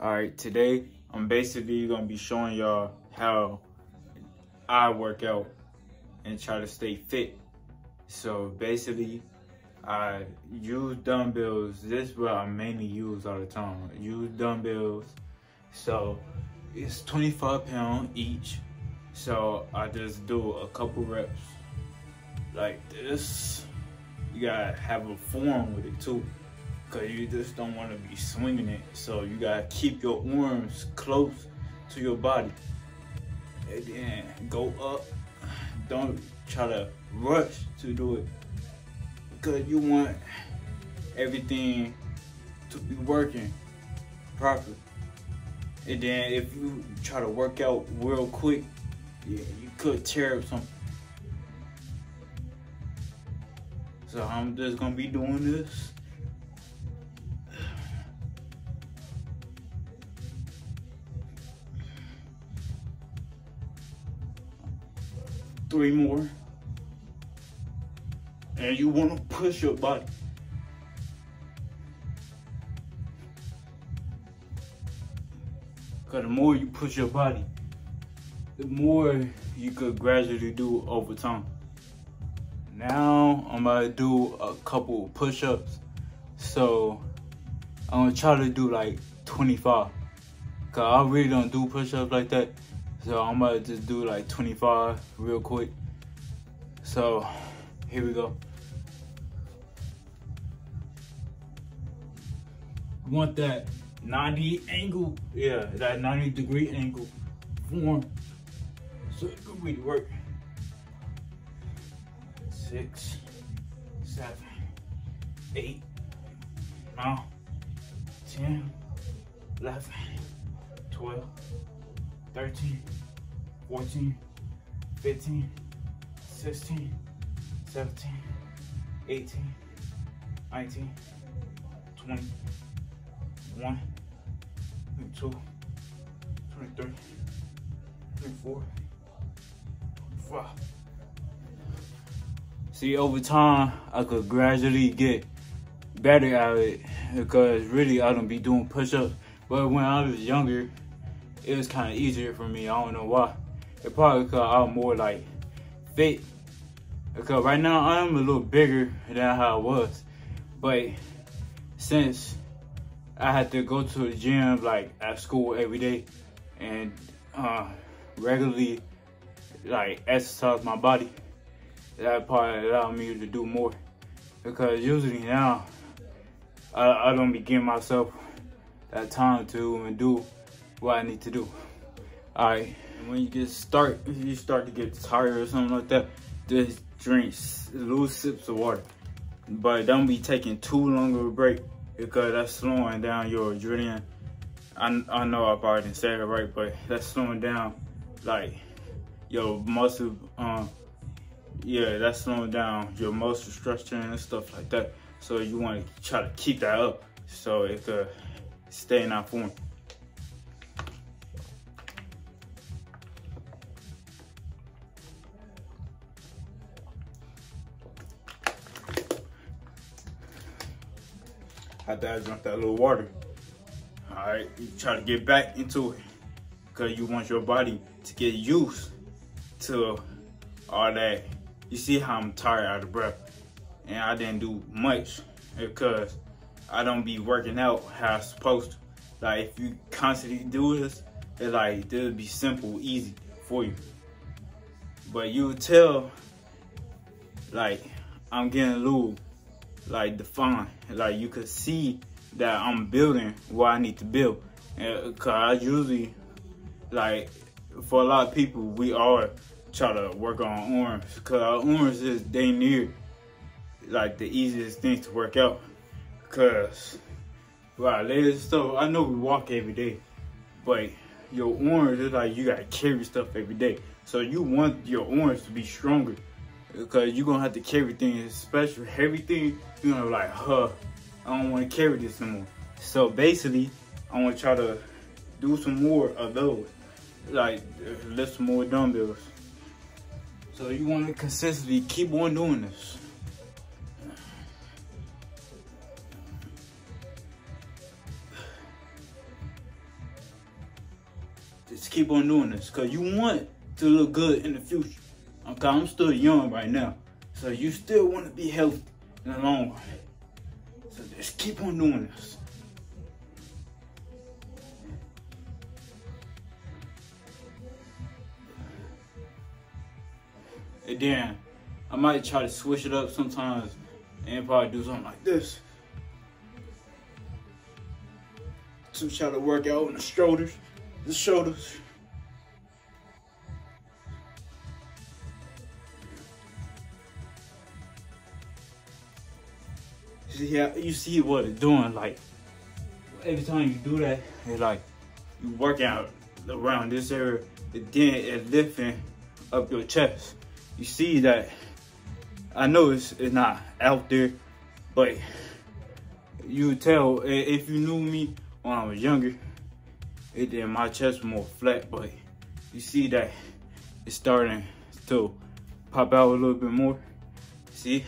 All right, today I'm basically gonna be showing y'all how I work out and try to stay fit. So basically, I use dumbbells. This is what I mainly use all the time. Use dumbbells. So it's 25 pound each. So I just do a couple reps like this. You gotta have a form with it too. Cause you just don't wanna be swinging it. So you gotta keep your arms close to your body. And then go up. Don't try to rush to do it. Cause you want everything to be working properly. And then if you try to work out real quick, yeah, you could tear up something. So I'm just gonna be doing this. Three more. And you wanna push your body. Cause the more you push your body, the more you could gradually do over time. Now I'm gonna do a couple push-ups. So I'm gonna try to do like 25. Cause I really don't do push-ups like that. So I'm gonna just do like 25 real quick. So here we go. want that 90 angle, yeah, that 90 degree angle form. So it could really work. Six, seven, eight, nine, 10, 11, 12, 13, 14, 15, 16, 17, 18, 19, 20, 21, 22, 23, 24, 25. See, over time, I could gradually get better at it because really I don't be doing push-ups. But when I was younger, it was kind of easier for me. I don't know why. It probably because I'm more like fit. Because right now I'm a little bigger than how I was. But since I had to go to the gym like at school every day and uh, regularly like exercise my body. That probably allowed me to do more because usually now I, I don't be giving myself that time to do what I need to do. All right, when you get start, you start to get tired or something like that, just drink little sips of water. But don't be taking too long of a break because that's slowing down your adrenaline. I, I know I've already said it right, but that's slowing down like your muscle, um, yeah, that's slowing down your muscle structure and stuff like that. So you want to try to keep that up so it could stay in that form. After I drink that little water. All right, you try to get back into it because you want your body to get used to all that. You see how I'm tired out of breath and I didn't do much because I don't be working out how I'm supposed to. Like if you constantly do this, it's like it'll be simple, easy for you. But you tell like I'm getting little like defined. Like you could see that I'm building what I need to build. And, Cause I usually like for a lot of people we all try to work on arms. Cause our arms is they near like the easiest things to work out. Cause wow, ladies stuff I know we walk every day, but your arms is like you gotta carry stuff every day. So you want your arms to be stronger because you're gonna have to carry things, especially heavy things. You're gonna be like, huh, I don't want to carry this anymore. So basically, I want to try to do some more of those, like lift some more dumbbells. So you want to consistently keep on doing this. just keep on doing this because you want to look good in the future. Okay, I'm still young right now. So you still want to be healthy in the long run. So just keep on doing this. And then I might try to switch it up sometimes and probably do something like this. To try to work out on the shoulders, the shoulders. How you see what it's doing, like every time you do that, it's like you work out around this area, and then it's lifting up your chest. You see that I know it's, it's not out there, but you tell if you knew me when I was younger, it then my chest more flat, but you see that it's starting to pop out a little bit more. See?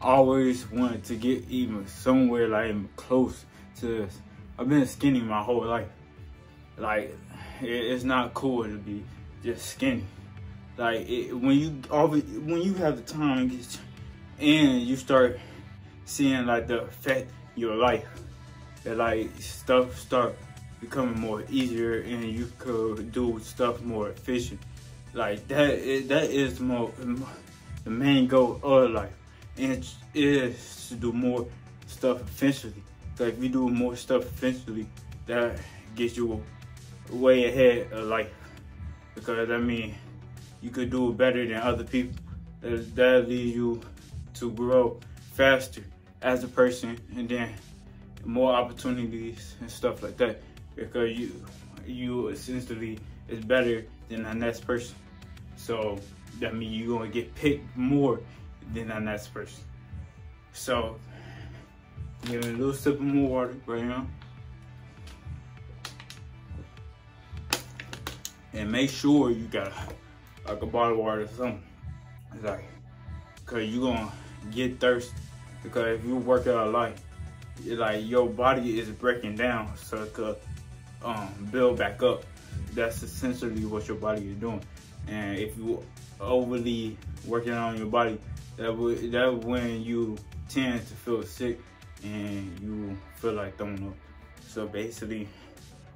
Always wanted to get even somewhere like close to this. I've been skinny my whole life. Like, it's not cool to be just skinny. Like it, when you when you have the time and you start seeing like the effect your life, that like stuff start becoming more easier and you could do stuff more efficient. Like that is, that is more the main goal of life, and it is to do more stuff efficiently. So if you do more stuff efficiently, that gets you way ahead of life. Because I mean you could do better than other people. That, that leads you to grow faster as a person and then more opportunities and stuff like that because you you essentially is better than the next person. So that means you're gonna get picked more than the next person. So give me a little sip of more water right now. And make sure you got like a bottle of water or something. It's like, cause you gonna get thirsty. Because if you work out a lot, like your body is breaking down so it could um, build back up. That's essentially what your body is doing. And if you overly working on your body, that would that when you tend to feel sick and you feel like throwing up. So basically,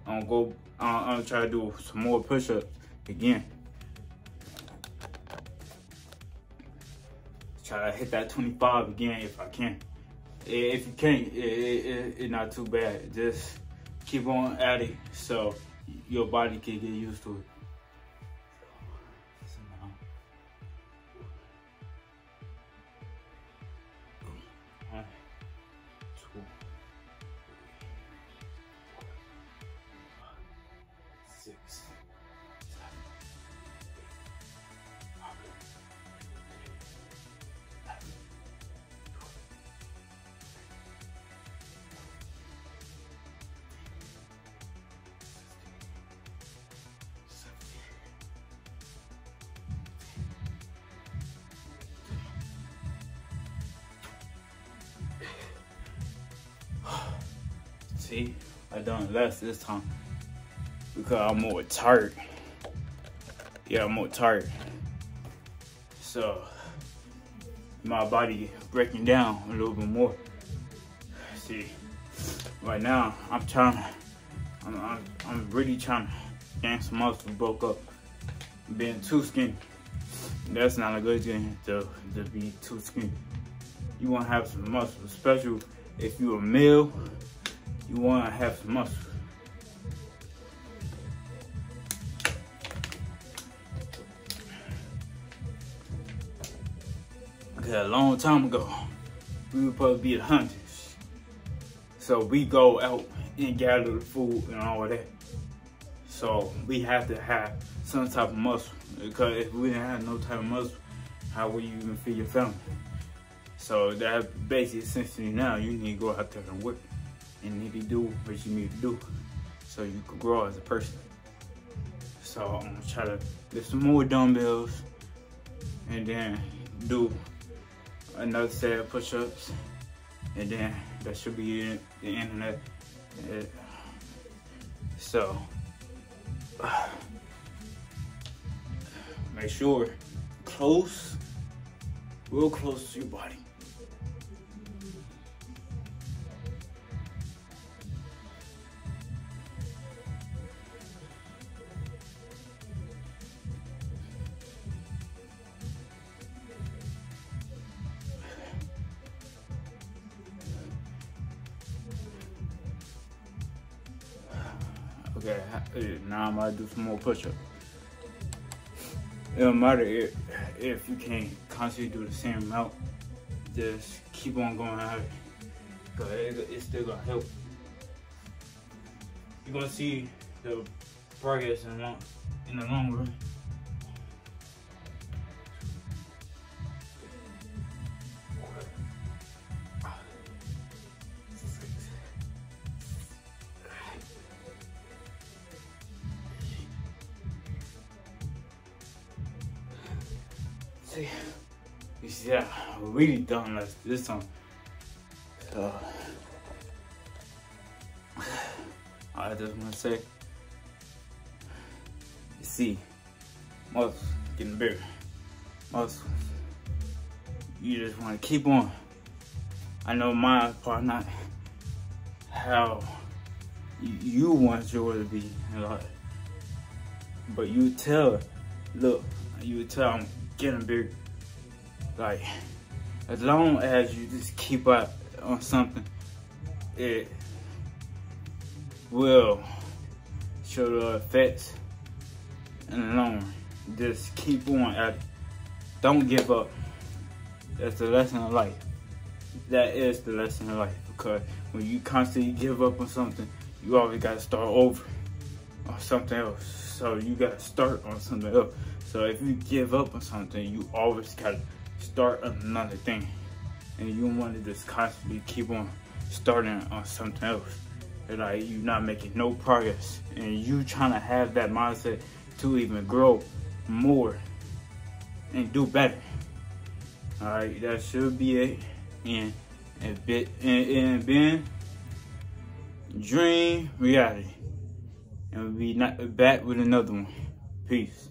I'm gonna go. I'm gonna try to do some more push-ups again. try to hit that 25 again if I can. If you can't, it's it, it, not too bad. Just keep on at it so your body can get used to it. See, I done less this time because I'm more tired. Yeah, I'm more tired. So my body breaking down a little bit more. See, right now I'm trying. I'm, I'm, I'm really trying to gain some muscle, bulk up. Being too skinny, that's not a good thing to, to be too skinny. You want to have some muscle, especially if you're a male you want to have some muscle. Okay, a long time ago, we were supposed to be the hunters. So we go out and gather the food and all of that. So we have to have some type of muscle. Because if we didn't have no type of muscle, how will you even feed your family? So that basically essentially now you need to go out there and work and need to do what you need to do so you can grow as a person. So I'm gonna try to lift some more dumbbells and then do another set of push-ups and then that should be it, the end of that. So, make sure close, real close to your body. Okay, eh, now I'm gonna do some more push-ups. It don't matter if, if you can't constantly do the same amount, just keep on going at it. Cause it, it's still gonna help. You're gonna see the progress in the long, in the long run. See, you see, I really done this, this time. So, I just want to say, you see, muscles getting bigger. Muscles. You just want to keep on. I know mine probably not how you want yours to be. But you tell, look, you tell getting bigger. Like, as long as you just keep up on something, it will show the effects in the long run. Just keep on at it. Don't give up. That's the lesson of life. That is the lesson of life because when you constantly give up on something, you always got to start over on something else. So you got to start on something else. So if you give up on something, you always gotta start another thing. And you want to just constantly keep on starting on something else. And like you're not making no progress. And you trying to have that mindset to even grow more and do better. Alright, that should be it. And and bit and, and DreamReality. And we'll be not back with another one. Peace.